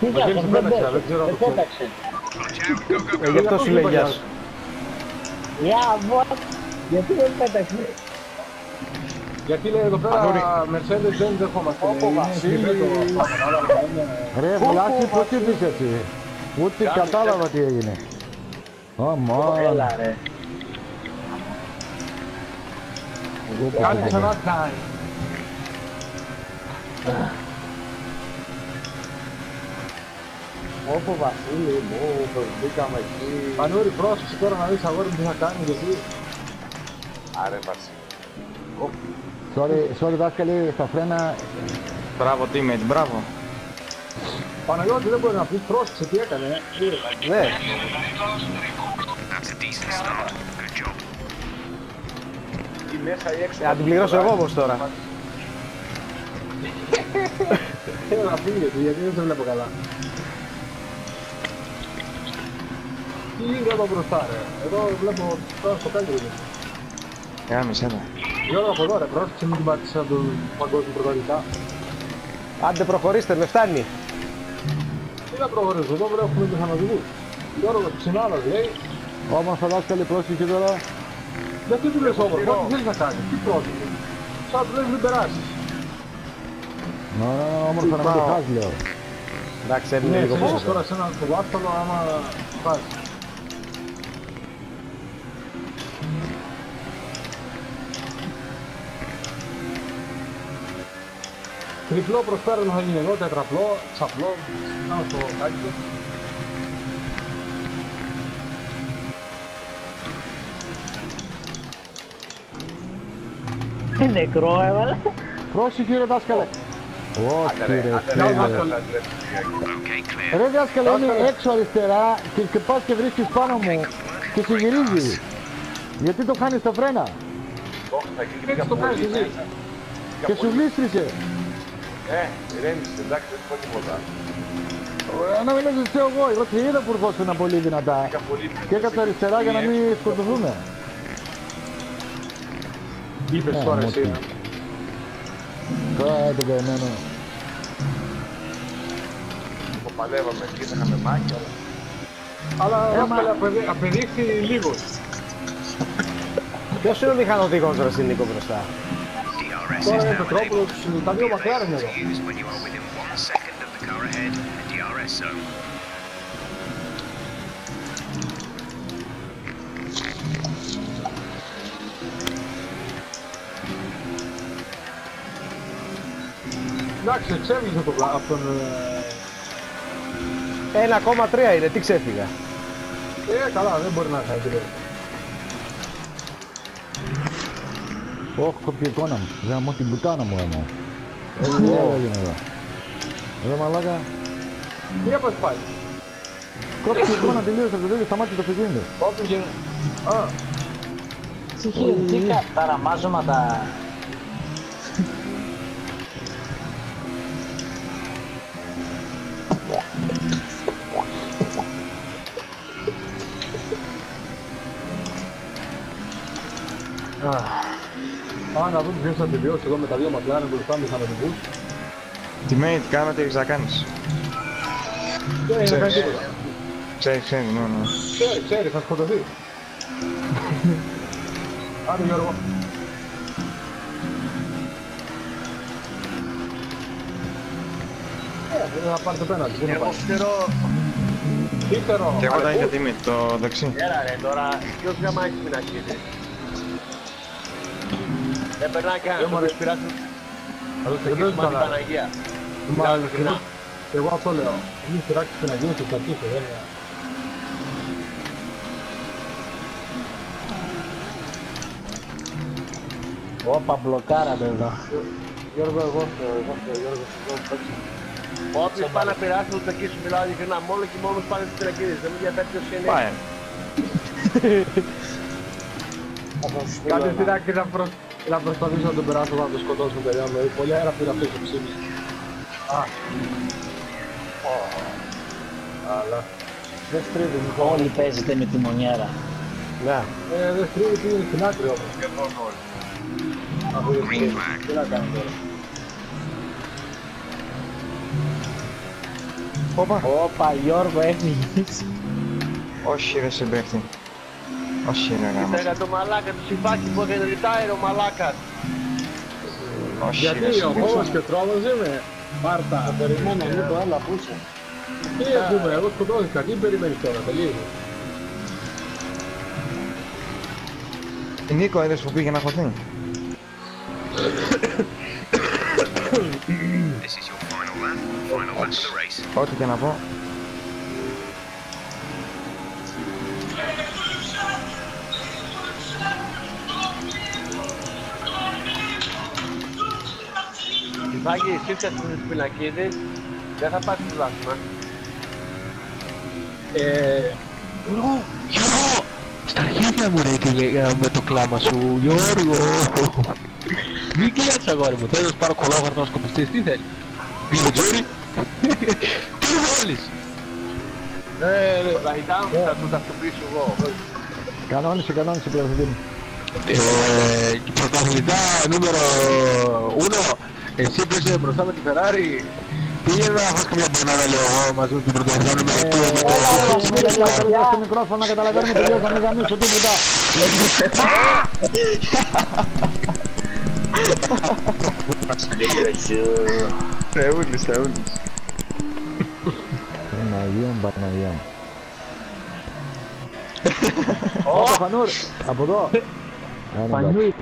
Τι Ο Γέλης έκανε, δεν δεν πέταξε, δεν πέταξε. ξέρω Δεν το ξέρω. πέταξες. Ε, γι' αυτό σου λέει γεια σου. Για what? Γιατί δεν πέταξες; Γιατί λέει εδώ πέρα Mercedes δεν δεχόμαστε. Όπο, λέει, είναι Βασίλη. συγκεκριμένο. Ρε Βλάση, πώς είπες έτσι; Ούτε κατάλαβα τι έγινε. Αμά. Έλα ρε. Κάνει ξανά κάνει. Όπο Βασίλη μου, μπήκαμε εκεί. Πανούρη, πρόσεξε τώρα να δεις αγόρι μου τι θα κάνει γιατί Άρε Βασίλη. Sorry, sorry δάσκαλε, στα φρένα. Μπράβο teammate, μπράβο. Παναγιώτη δεν μπορεί να πεις πρόσεξε τι έκανε. ε. Ναι, Ή μέσα ή έξω. να την πληρώσω εγώ όμως τώρα. Θέλω να φύγει γιατί, γιατί δεν σε βλέπω καλά. Τι είναι εδώ μπροστά ρε. Εδώ βλέπω τώρα στο κάτω είναι. Γάμισε εδώ. Γιώργο από εδώ ρε, πρόσεξε μην την πάτησες σαν τον παγκόσμιο πρωταθλητά. Άντε προχωρήστε, με φτάνει. Τι να προχωρήσω, εδώ βλέπουμε τους αναδηγούς. Γιώργο, ξυνάλας λέει, Όμως θα δάσκαλε πρόσεχε τώρα. γιατί του λες όμορφο, τι θέλεις να κάνεις, τι πρόσεχε. Σαν του λες μην περάσεις. Να, όμορφα να μην το χάσει λέω. Εντάξει, έμεινε Ναι, λίγο ξέρεις πίσω. τώρα σε ένα κουβάσταλο άμα πας. Τριπλό προσπέρασμα θα γίνει εδώ, τετραπλό, ξαπλό, κάνω στο κάκι. Τι νεκρό έβαλε. Πρόσεχε ρε δάσκαλε. Όχι Άντε ρε, ρε άντε ρε, φίλε. άντε ρε, άντε ρε. Ρε δάσκαλε είναι έξω αριστερά και, και πας και βρίσκεις πάνω μου και σε γυρίζεις. Γιατί το χάνεις τα φρένα; Όχι, θα γίνει Έτσι μια το κάνεις πολύ εσύ. μέσα. και σου βλίστρισε. Ε, ηρέμησε, εντάξει, δεν πω τίποτα. Ε, Να μην λες εσύ εγώ, εγώ τι είδα που ερχόσουν πολύ δυνατά. Είχα πολύ Και έκατσα αριστερά για να μην σκοτωθούμε. Είπες Ε, τώρα μου εσύ. τι. ε. Τώρα τον καημένο. Το παλεύαμε εκεί, θα είχαμε μάχη, αλλά Αλλά δάσκαλε απεδεί- απεδείχθη λίγος. Ποιος είναι ο μηχανοδηγός ρε στην Νίκο μπροστά; Τώρα είναι Πετρόπουλος, τα δύο μακάρι είναι εδώ. used when you are within one second of the car ahead in the DRS zone. Εντάξει, εξέβγησε το πλά- από τον... ε, 1,3 είναι, τι ξέφυγα. Ε, καλά, δεν μπορεί να κάνει τίποτα. Όχι, κόψε εικόνα μου. Δεν μου την πουτάνα μου έμα. Έτσι τι έγινε εδώ. Ρε μαλάκα. Τι έπας πάλι. Κόψε εικόνα τελείωσε το τέλειο, σταμάτησε το αυτοκίνητο. Όποιον και... Α, Τι χει- Τι κα- τα ραμάζωματα. Α, να δούμε ποιος θα τελειώσει εδώ με τα δύο μακλάρια μπροστά μηχανοδηγούς. Teammate, κάνε τι έχεις να κάνεις. Δεν είναι να κάνεις Ξέρεις. τίποτα. Ξέρεις, ξέρεις, ναι, ναι. Ξέρεις, ξέρεις, θα σκοτωθεί. Άντε Γιώργο. Ε, δεν θα πάρει το πέναλτι. δεν θα εγώ πάρει. φτερώ. Ύστερο. Και εγώ τα Αλεπού. είχα teammate, το δεξί. Έλα ρε τώρα, ποιος γάμα έχει πινακίδες. Δεν περνάει Δεν κανένας, μου το αρέσει. πειράσουν. Θα το Δεν στεκίσουμε παίζει την καλά. Παναγία. Μα, Μιλάω ειλικρινά. Εγώ αυτό λέω. Μην φυράξεις την Αγία στο στατήφο, δεν είναι. Όπα, μπλοκάρατε εδώ. Γιώργο, εγώ στο, εγώ στο, Γιώργο, εγώ στο, Όποιος πάει να πειράσει, θα το στεκίσουμε. Μιλάω ειλικρινά, μόνο και μόνος πάνε στις πινακίδες. Δεν με ενδιαφέρει ποιος είναι. Πάει. Θα τον στείλω Κάντε ένα. στην άκρη να, προσ... να προσπαθήσω να τον περάσω να τον σκοτώσω παιδιά μου. Πολύ αέρα πήρα αυτό το ψήμι. Α. Ω. Αλλά. Δεν στρίβει, όλοι παίζετε με τη μονιέρα. Ναι. Ε, δεν στρίβει τι είναι στην άκρη όμως. Σχεδόν όλοι. Αφού δεν στρίβει. Τι να κάνω τώρα. Όπα. Όπα, Γιώργο, έφυγες. Όχι ρε συμπέχτη. Όχι ρε γάμο. Κοίτα το μαλάκα του συμφάκι που έκανε retire ο μαλάκας. Όχι ρε Γιατί ο συμπέχτη. Χώμος και τρόμος είμαι. Μάρτα. Περιμένω, Νίκο, έλα, πού είσαι. Τι έχουμε, εγώ σκοτώθηκα. Τι περιμένεις τώρα, τελείωσε. Νίκο είδες που πήγε να χωθεί. This is your final lap. Final lap of the race. Ό,τι και να πω. Συμφάκι, εσύ φτιάξεις τους πινακίδες. Δεν θα πάρεις το λάθημα. Ε, Γιώργο, Γιώργο, στα αρχίδια μου ρε και ε, με το κλάμα σου, Γιώργο. Μην κοιτάξεις αγόρι μου, θέλεις να σου πάρω κολόχαρτο να σκοπιστείς, τι θέλεις; Πήγε τζούρι. Τι θέλεις; ε, ρε, Λαϊτά, θα το ταυτοποιήσω εγώ. Κανόνισε, κανόνισε πρωταθλητή μου. Ε, και πρωταθλητά νούμερο 1, εσύ που είσαι μπροστά με τη Ferrari, πήγαινε να φας καμιά μπανάνα λέω εγώ μαζί με την πρωταθλητά νούμερο 2 με το... Παιδιά στο μικρόφωνο να καταλαβαίνουμε τελείως να μην γαμίσω τίποτα. Θεούλης, θεούλης. Παναγία μου, Παναγία μου. Ω, Φανούρ, από εδώ. Ένα, εντάξει. Πανιούι.